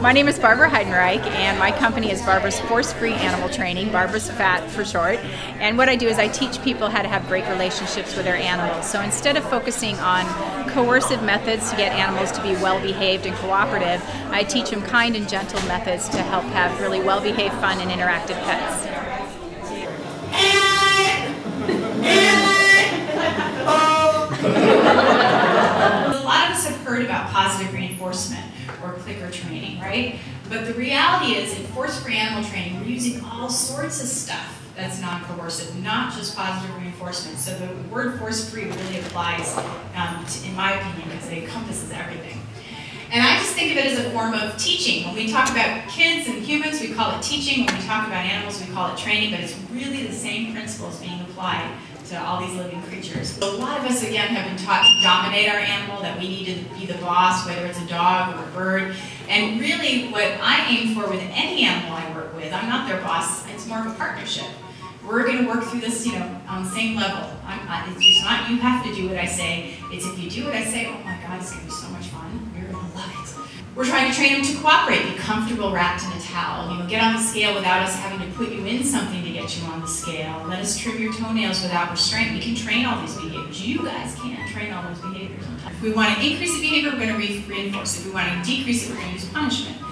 My name is Barbara Heidenreich, and my company is Barbara's Force Free Animal Training, Barbara's FAT for short. And what I do is I teach people how to have great relationships with their animals. So instead of focusing on coercive methods to get animals to be well behaved and cooperative, I teach them kind and gentle methods to help have really well behaved, fun, and interactive pets. Heard about positive reinforcement or clicker training, right? But the reality is in force-free animal training, we're using all sorts of stuff that's non-coercive, not just positive reinforcement. So the word force-free really applies, um, to, in my opinion, because it encompasses everything. Think of it as a form of teaching. When we talk about kids and humans, we call it teaching. When we talk about animals, we call it training, but it's really the same principles being applied to all these living creatures. A lot of us, again, have been taught to dominate our animal, that we need to be the boss, whether it's a dog or a bird. And really, what I aim for with any animal I work with, I'm not their boss, it's more of a partnership. We're going to work through this, you know, on the same level. I'm, it's just not you have to do what I say. It's if you do what I say, oh my God, it's going to be so We're trying to train them to cooperate, be comfortable wrapped in a towel, you know, get on the scale without us having to put you in something to get you on the scale. Let us trim your toenails without restraint. We can train all these behaviors. You guys can't train all those behaviors. If we want to increase the behavior, we're going to re reinforce. If we want to decrease it, we're going to use punishment.